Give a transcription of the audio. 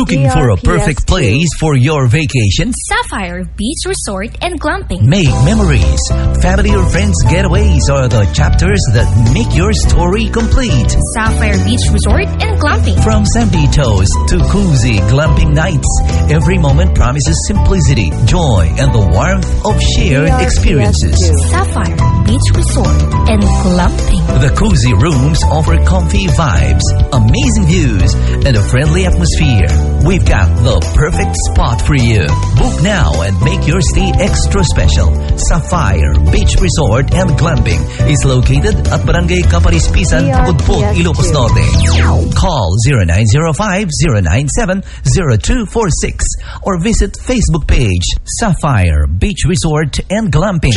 Looking for a perfect place for your vacation? Sapphire Beach Resort and Glamping. Make memories. Family or friends getaways are the chapters that make your story complete. Sapphire Beach Resort and Glamping. From Sanditos to cozy glamping nights, every moment promises simplicity, joy, and the warmth of shared DRPS2. experiences. Sapphire Beach Resort and Glamping. The cozy rooms offer comfy vibes, amazing views, and a friendly atmosphere. We've got the perfect spot for you. Book now and make your stay extra special. Sapphire Beach Resort and Glamping is located at Barangay Caparispisan, Pagudpud, DRPS2. Ilocos Norte. Call 0905-097-0246 or visit Facebook page Sapphire Beach Resort and Glamping.